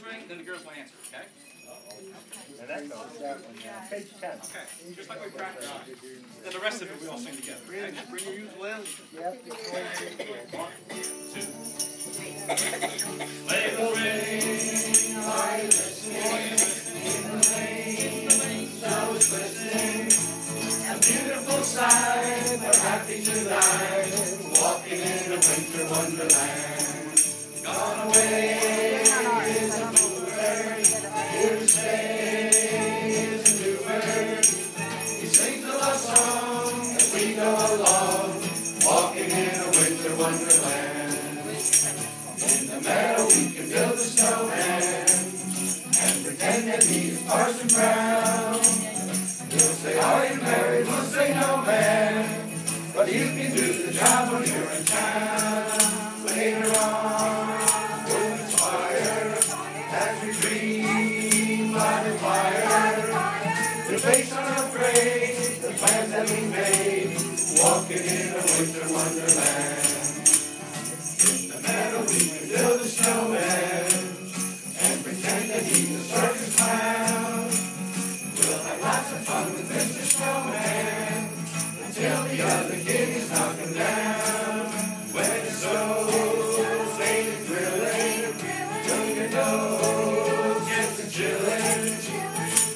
bells ring, then the girls will answer, okay? And that's goes, that one, yeah. Page ten. Okay, just like we practiced. Then the rest of it we all sing together, okay? Bring your ukulele. Yep. One, two. Sleigh bells ring, are you listening? Are? In the lane, the lane, snow is glistening. A beautiful sight, we're happy tonight, walking in a winter wonderland. Wonderland. In the meadow we can build a snowman and pretend that he's Parson Brown. He'll say, are you married? We'll say, no, man. But you can do the job when you're in town. Later on, we'll inspire as we dream by the fire. The face unafraid, the plans that we made, walking in a winter wonderland. till the other kid is knocking down. When it's so late and drilling, turn your nose, just a chilling.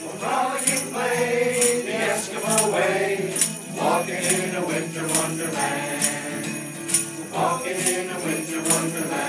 We'll frolic and play the Eskimo way, walking in a winter wonderland. Walking in a winter wonderland.